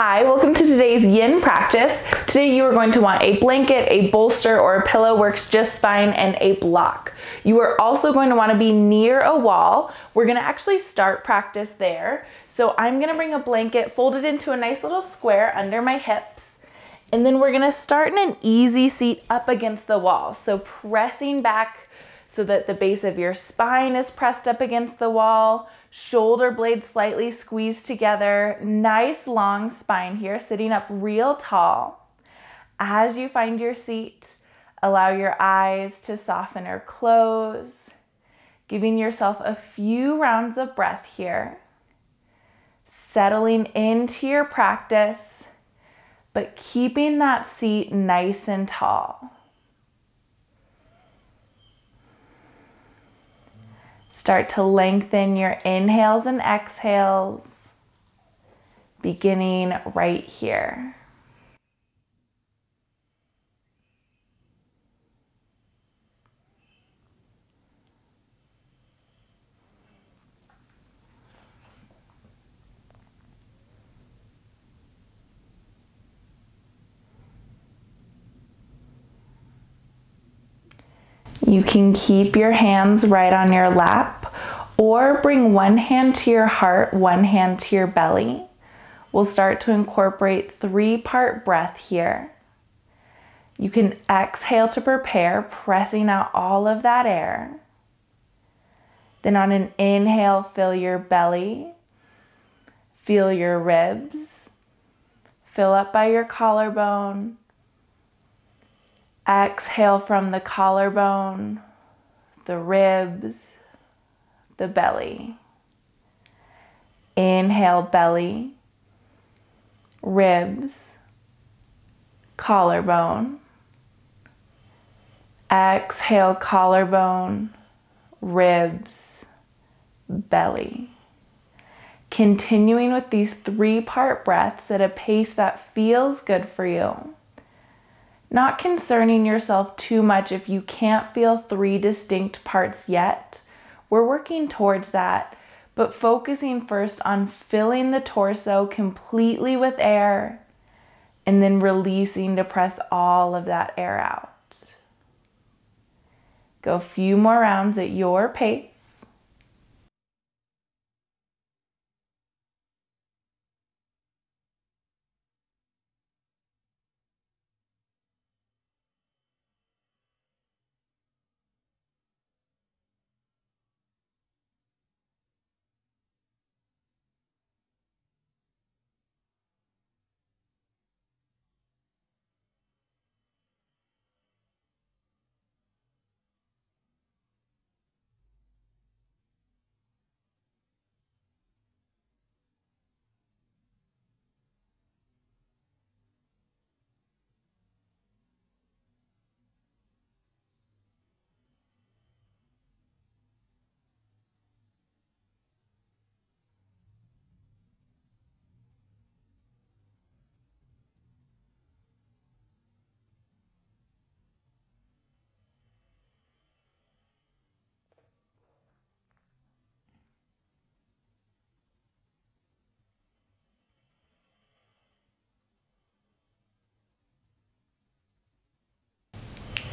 Hi, welcome to today's yin practice. Today you are going to want a blanket, a bolster, or a pillow works just fine, and a block. You are also going to want to be near a wall. We're going to actually start practice there. So I'm going to bring a blanket folded into a nice little square under my hips. And then we're going to start in an easy seat up against the wall. So pressing back so that the base of your spine is pressed up against the wall shoulder blades slightly squeezed together, nice long spine here, sitting up real tall. As you find your seat, allow your eyes to soften or close, giving yourself a few rounds of breath here, settling into your practice, but keeping that seat nice and tall. Start to lengthen your inhales and exhales, beginning right here. You can keep your hands right on your lap or bring one hand to your heart, one hand to your belly. We'll start to incorporate three part breath here. You can exhale to prepare, pressing out all of that air. Then on an inhale, fill your belly, feel your ribs, fill up by your collarbone, Exhale from the collarbone, the ribs, the belly. Inhale, belly, ribs, collarbone. Exhale, collarbone, ribs, belly. Continuing with these three part breaths at a pace that feels good for you. Not concerning yourself too much if you can't feel three distinct parts yet. We're working towards that, but focusing first on filling the torso completely with air and then releasing to press all of that air out. Go a few more rounds at your pace.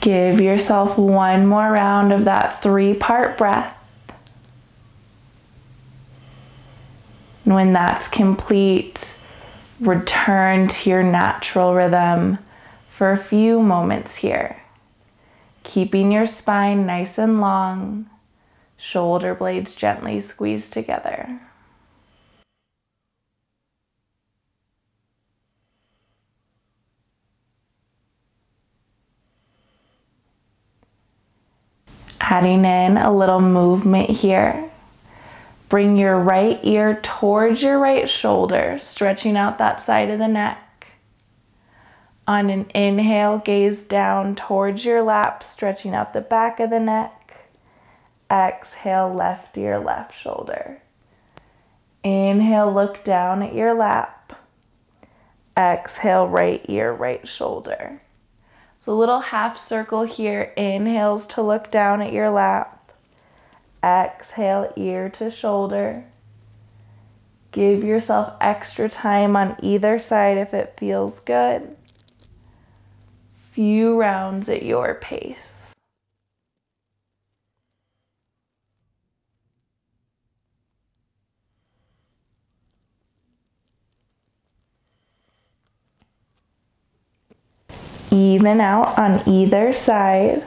Give yourself one more round of that three part breath. And when that's complete, return to your natural rhythm for a few moments here. Keeping your spine nice and long, shoulder blades gently squeezed together. Adding in a little movement here. Bring your right ear towards your right shoulder, stretching out that side of the neck. On an inhale, gaze down towards your lap, stretching out the back of the neck. Exhale, left ear, left shoulder. Inhale, look down at your lap. Exhale, right ear, right shoulder. So a little half circle here. Inhales to look down at your lap. Exhale, ear to shoulder. Give yourself extra time on either side if it feels good. Few rounds at your pace. Even out on either side.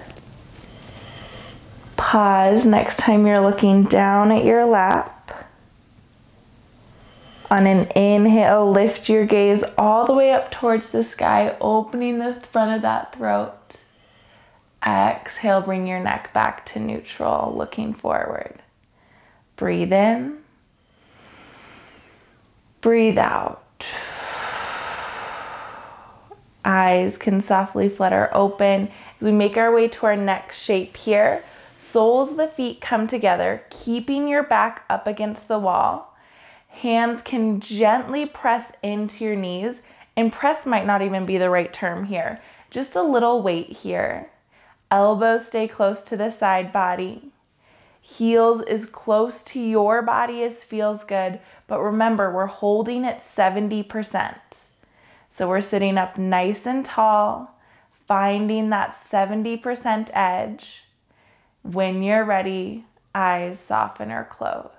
Pause next time you're looking down at your lap. On an inhale, lift your gaze all the way up towards the sky, opening the front of that throat. Exhale, bring your neck back to neutral, looking forward. Breathe in. Breathe out eyes can softly flutter open as we make our way to our next shape here. Soles of the feet come together, keeping your back up against the wall. Hands can gently press into your knees, and press might not even be the right term here. Just a little weight here. Elbows stay close to the side body. Heels as close to your body as feels good, but remember, we're holding at 70%. So we're sitting up nice and tall, finding that 70% edge. When you're ready, eyes soften or close.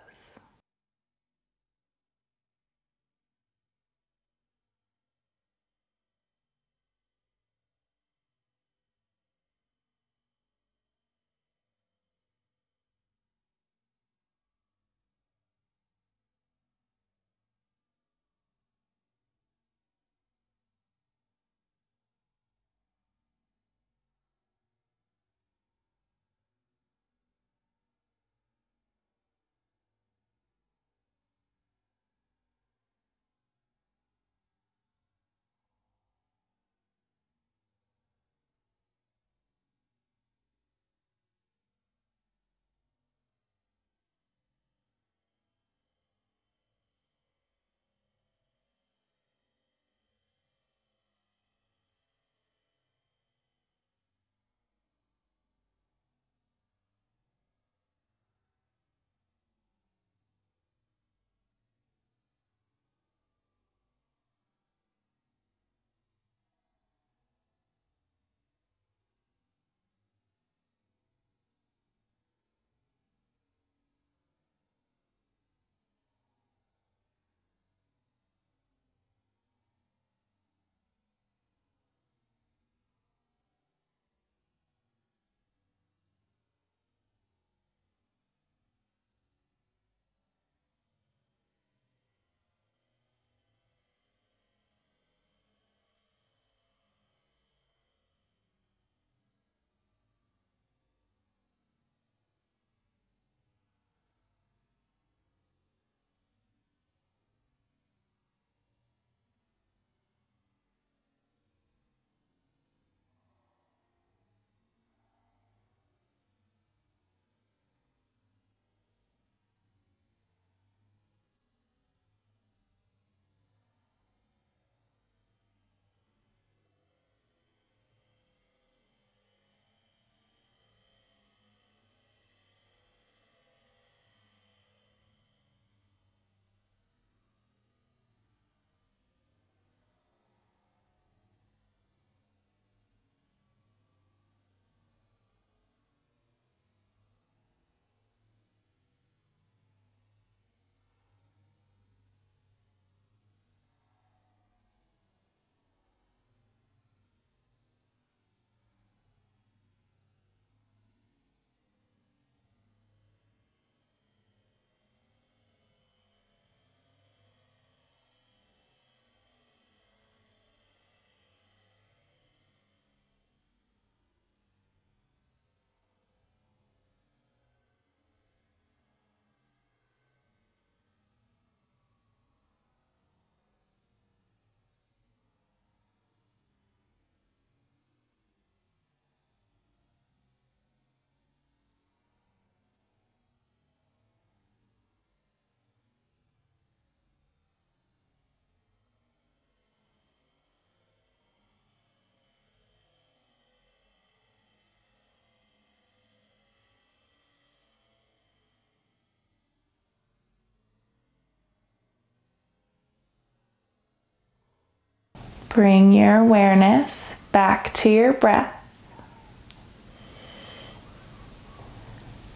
Bring your awareness back to your breath.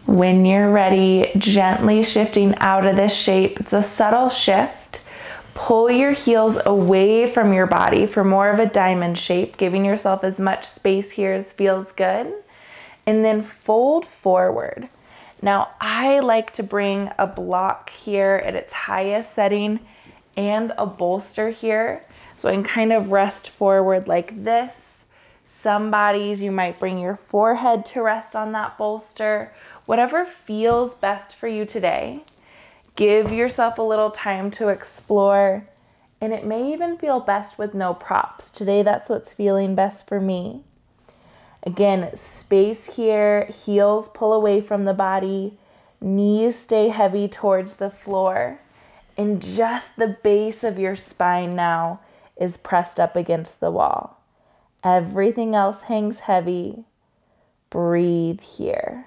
When you're ready, gently shifting out of this shape. It's a subtle shift. Pull your heels away from your body for more of a diamond shape, giving yourself as much space here as feels good. And then fold forward. Now, I like to bring a block here at its highest setting and a bolster here. So I can kind of rest forward like this. Some bodies, you might bring your forehead to rest on that bolster whatever feels best for you today. Give yourself a little time to explore, and it may even feel best with no props. Today, that's what's feeling best for me. Again, space here, heels pull away from the body, knees stay heavy towards the floor, and just the base of your spine now is pressed up against the wall. Everything else hangs heavy. Breathe here.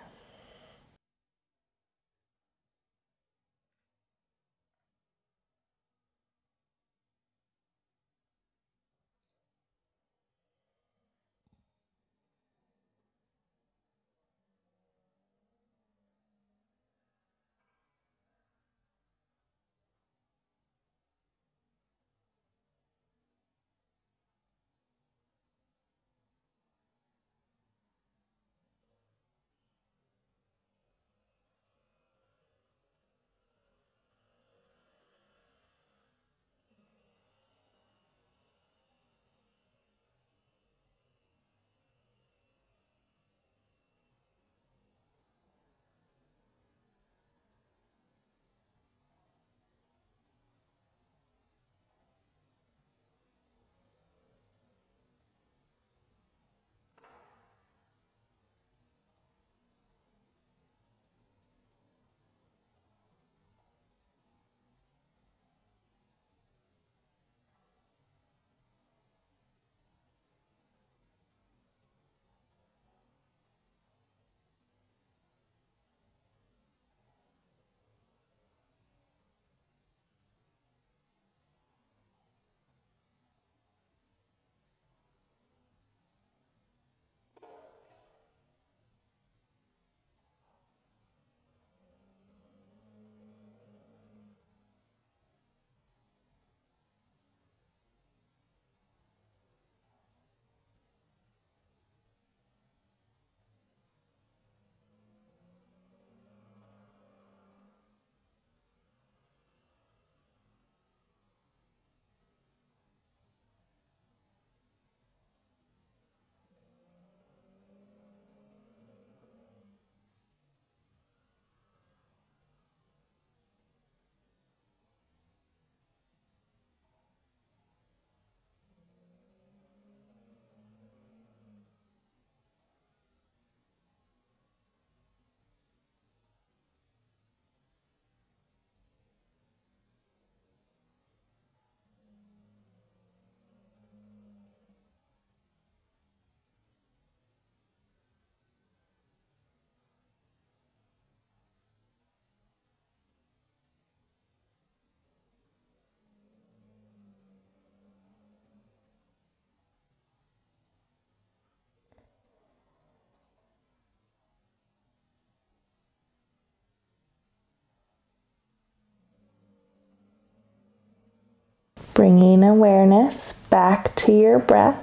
Bringing awareness back to your breath.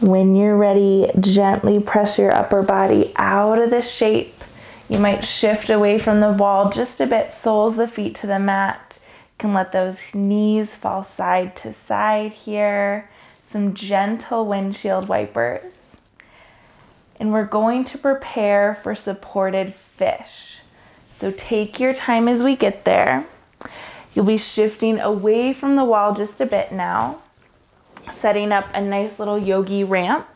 When you're ready, gently press your upper body out of the shape. You might shift away from the wall just a bit, soles the feet to the mat. You can let those knees fall side to side here. Some gentle windshield wipers. And we're going to prepare for supported fish. So take your time as we get there. You'll be shifting away from the wall just a bit now, setting up a nice little yogi ramp.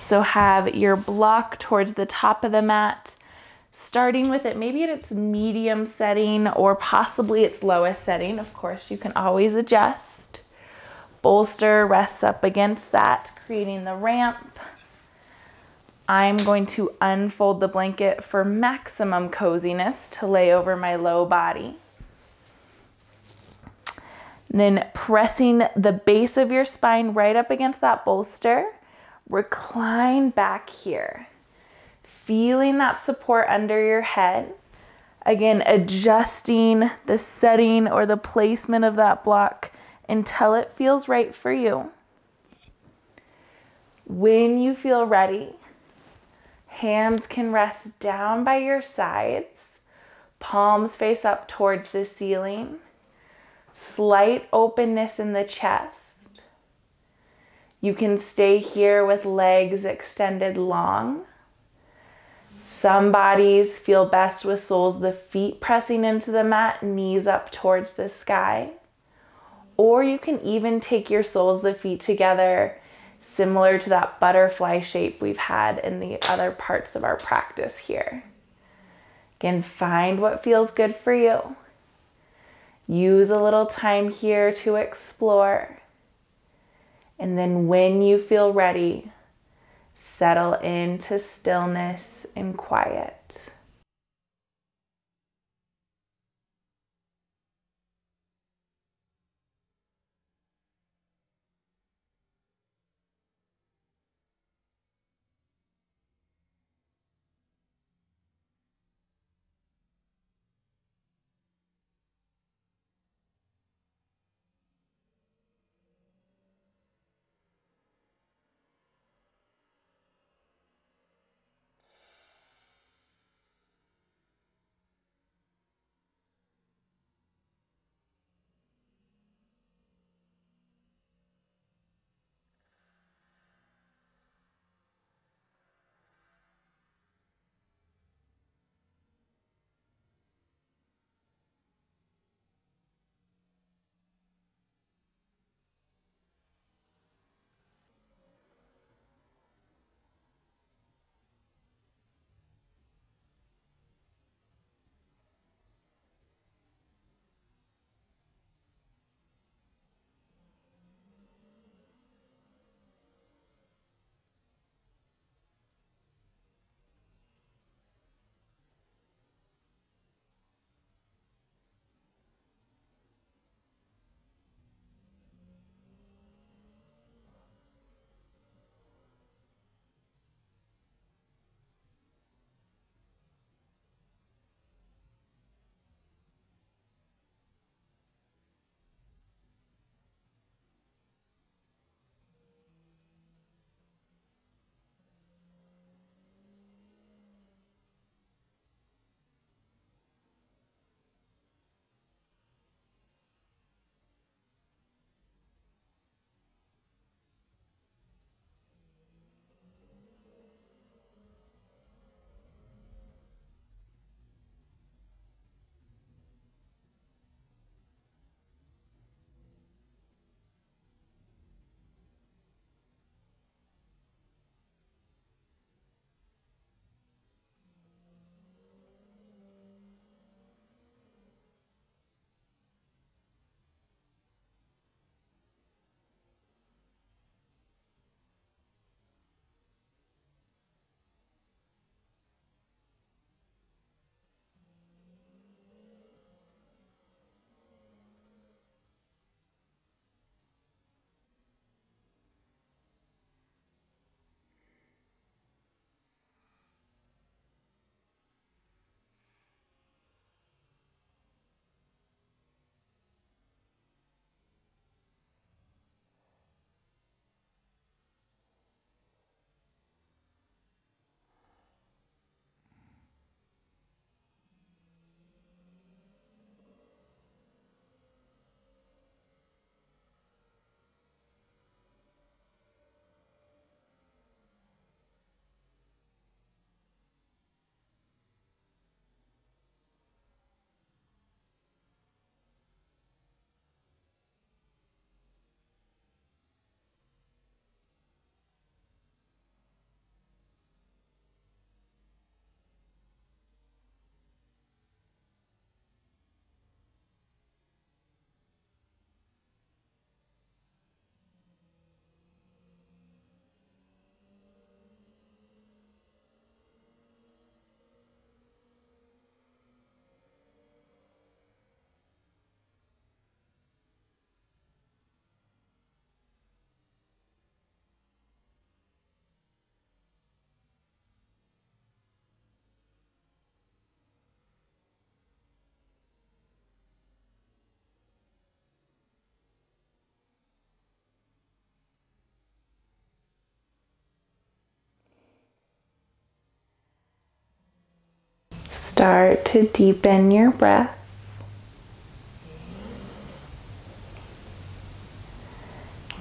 So have your block towards the top of the mat, starting with it maybe at its medium setting or possibly its lowest setting. Of course, you can always adjust. Bolster rests up against that, creating the ramp. I'm going to unfold the blanket for maximum coziness to lay over my low body. Then pressing the base of your spine right up against that bolster. Recline back here. Feeling that support under your head. Again, adjusting the setting or the placement of that block until it feels right for you. When you feel ready, hands can rest down by your sides, palms face up towards the ceiling, slight openness in the chest. You can stay here with legs extended long. Some bodies feel best with soles the feet pressing into the mat, knees up towards the sky. Or you can even take your soles the feet together similar to that butterfly shape we've had in the other parts of our practice here. Again, find what feels good for you. Use a little time here to explore. And then when you feel ready, settle into stillness and quiet. Start to deepen your breath.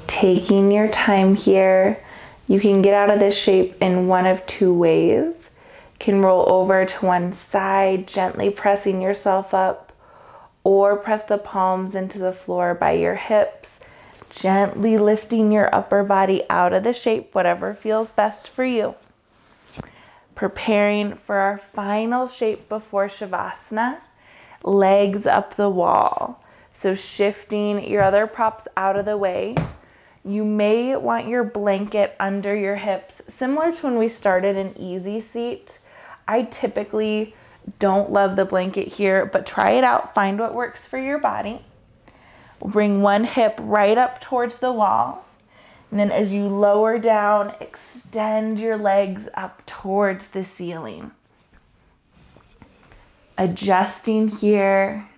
Taking your time here, you can get out of this shape in one of two ways. Can roll over to one side, gently pressing yourself up, or press the palms into the floor by your hips, gently lifting your upper body out of the shape, whatever feels best for you preparing for our final shape before Shavasana, legs up the wall. So shifting your other props out of the way. You may want your blanket under your hips, similar to when we started an easy seat. I typically don't love the blanket here, but try it out. Find what works for your body. Bring one hip right up towards the wall. And then as you lower down, extend your legs up towards the ceiling. Adjusting here.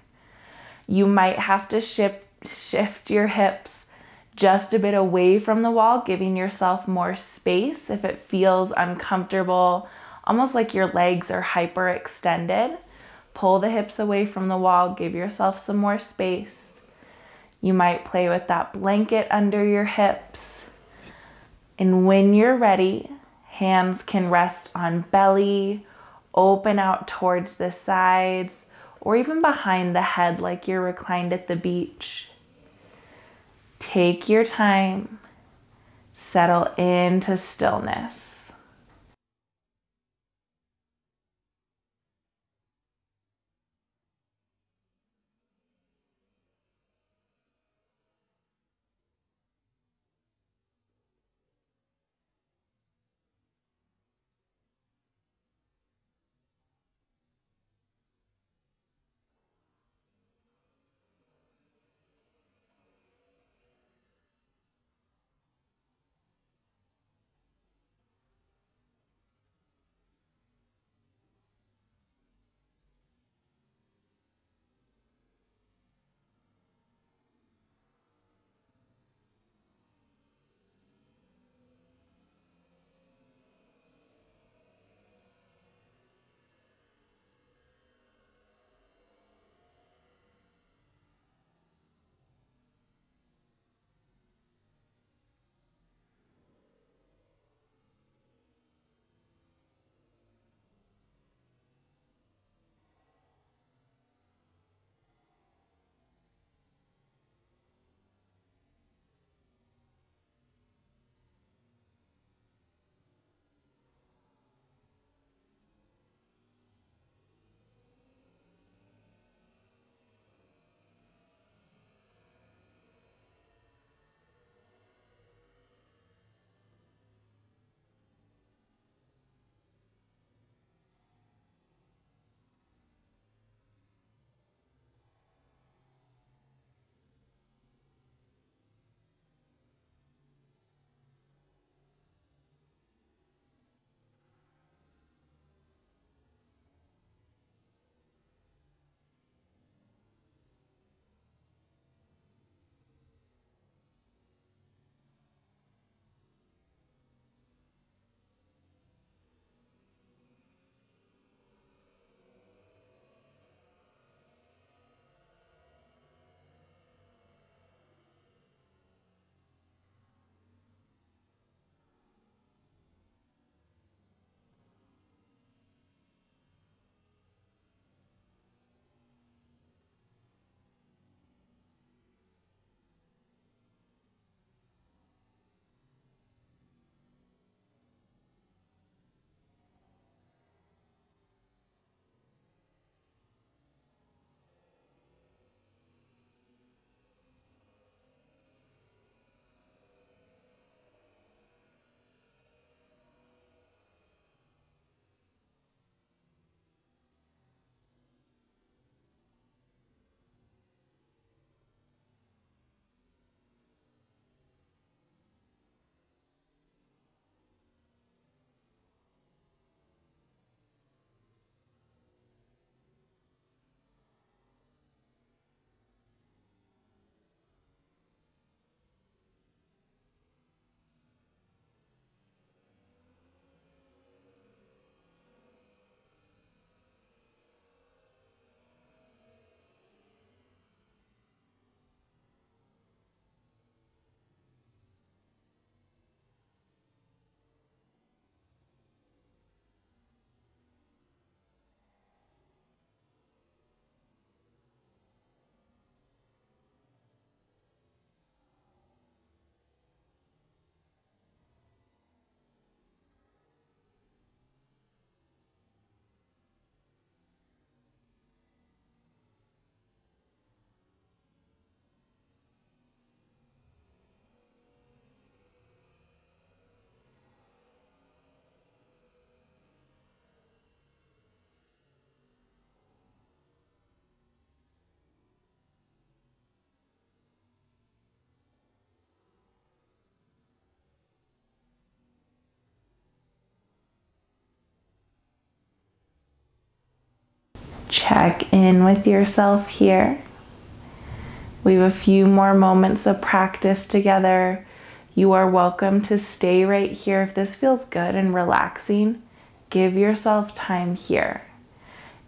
You might have to shift, shift your hips just a bit away from the wall, giving yourself more space if it feels uncomfortable, almost like your legs are hyperextended. Pull the hips away from the wall, give yourself some more space. You might play with that blanket under your hips and when you're ready, hands can rest on belly, open out towards the sides, or even behind the head like you're reclined at the beach. Take your time, settle into stillness. Check in with yourself here. We have a few more moments of practice together. You are welcome to stay right here if this feels good and relaxing. Give yourself time here.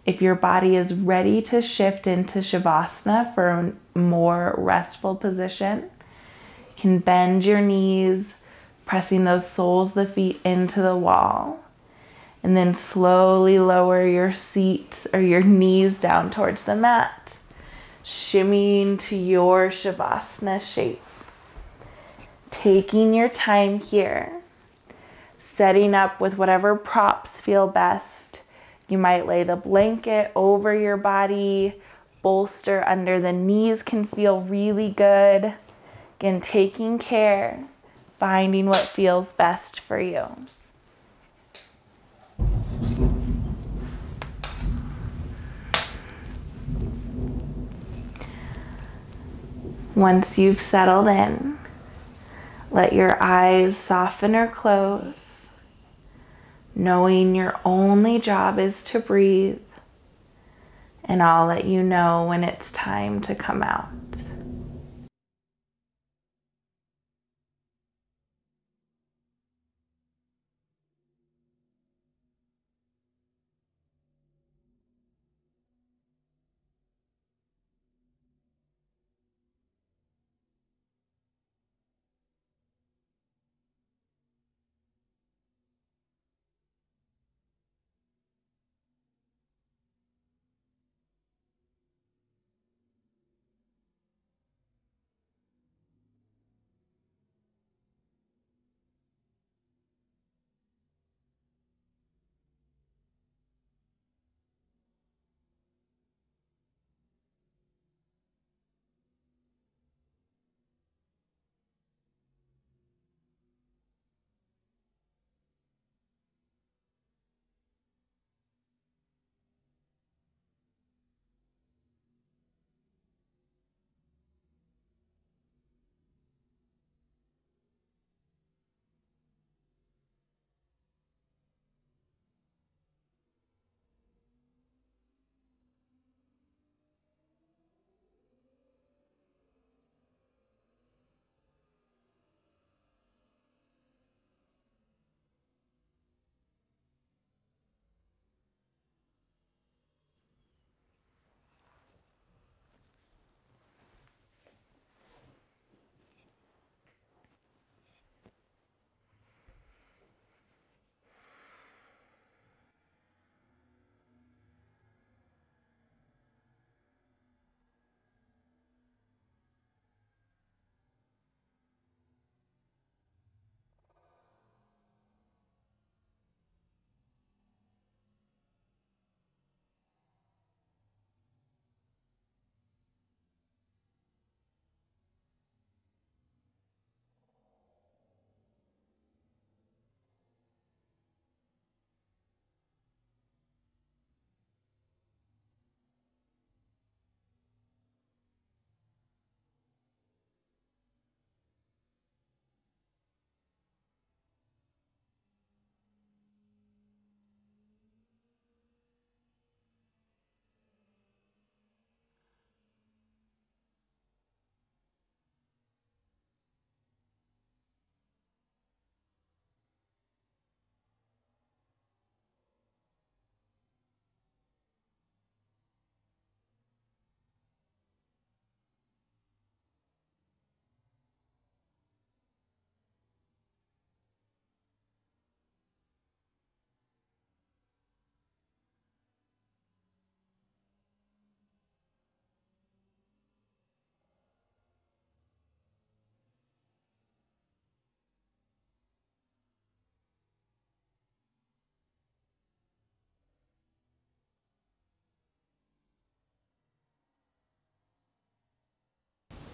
If your body is ready to shift into Shavasana for a more restful position, you can bend your knees, pressing those soles of the feet into the wall. And then slowly lower your seat or your knees down towards the mat, shimmying to your Shavasana shape. Taking your time here, setting up with whatever props feel best. You might lay the blanket over your body, bolster under the knees can feel really good. Again, taking care finding what feels best for you. Once you've settled in, let your eyes soften or close, knowing your only job is to breathe, and I'll let you know when it's time to come out.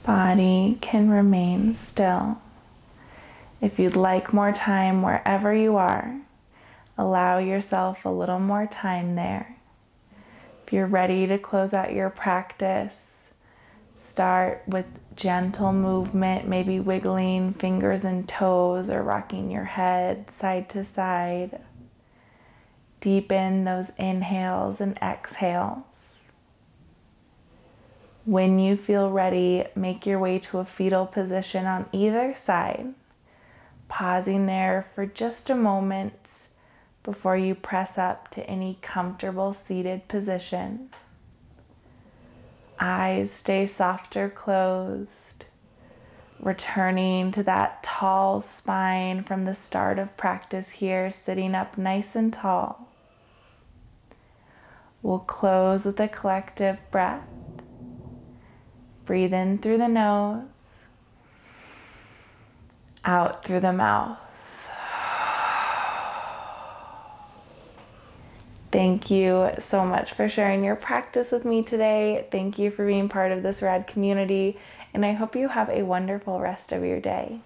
Body can remain still. If you'd like more time wherever you are, allow yourself a little more time there. If you're ready to close out your practice, start with gentle movement, maybe wiggling fingers and toes or rocking your head side to side. Deepen those inhales and exhales. When you feel ready, make your way to a fetal position on either side, pausing there for just a moment before you press up to any comfortable seated position. Eyes stay softer closed, returning to that tall spine from the start of practice here, sitting up nice and tall. We'll close with a collective breath. Breathe in through the nose, out through the mouth. Thank you so much for sharing your practice with me today. Thank you for being part of this rad community, and I hope you have a wonderful rest of your day.